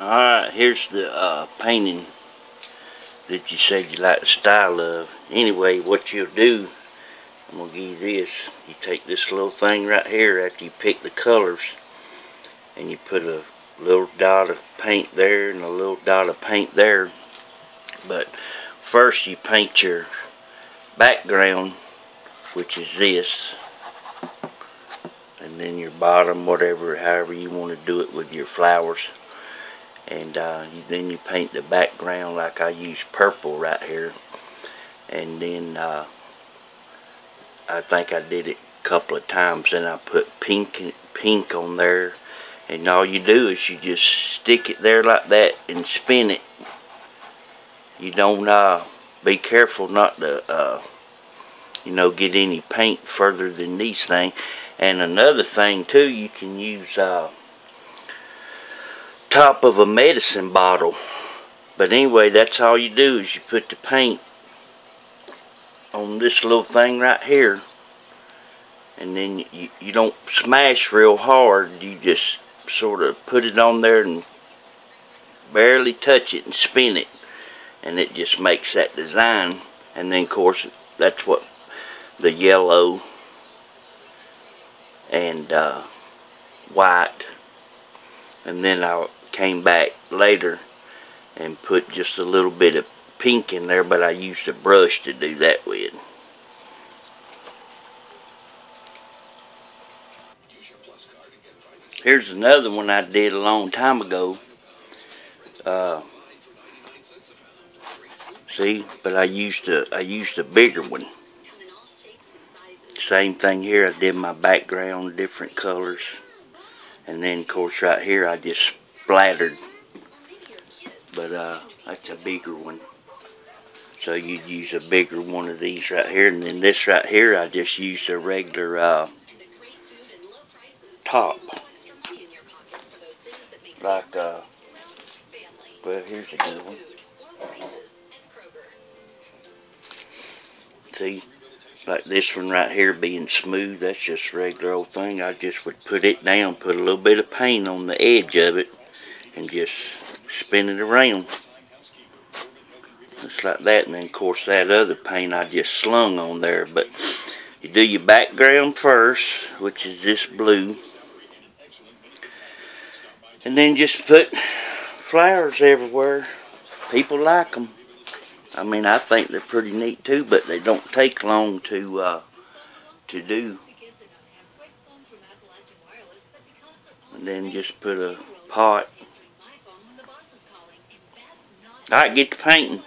Alright, here's the uh, painting that you said you like the style of. Anyway, what you'll do, I'm going to give you this. You take this little thing right here after you pick the colors and you put a little dot of paint there and a little dot of paint there. But first you paint your background, which is this. And then your bottom, whatever, however you want to do it with your flowers and uh, then you paint the background like I use purple right here. And then uh, I think I did it a couple of times and I put pink pink on there. And all you do is you just stick it there like that and spin it. You don't uh, be careful not to uh, you know get any paint further than these things and another thing too you can use uh, top of a medicine bottle. But anyway, that's all you do is you put the paint on this little thing right here. And then you, you don't smash real hard. You just sort of put it on there and barely touch it and spin it. And it just makes that design. And then, of course, that's what the yellow and uh, white. And then I'll came back later and put just a little bit of pink in there, but I used a brush to do that with. Here's another one I did a long time ago. Uh, see, but I used a I used a bigger one. Same thing here. I did my background different colors, and then of course right here I just splattered. But uh, that's a bigger one. So you'd use a bigger one of these right here. And then this right here, I just used a regular uh, top. Like, uh, well, here's a good one. See, like this one right here being smooth, that's just regular old thing. I just would put it down, put a little bit of paint on the edge of it, and just spin it around. Just like that. And then, of course, that other paint I just slung on there. But you do your background first, which is this blue. And then just put flowers everywhere. People like them. I mean, I think they're pretty neat too, but they don't take long to uh, to do. And then just put a pot Alright, get to painting.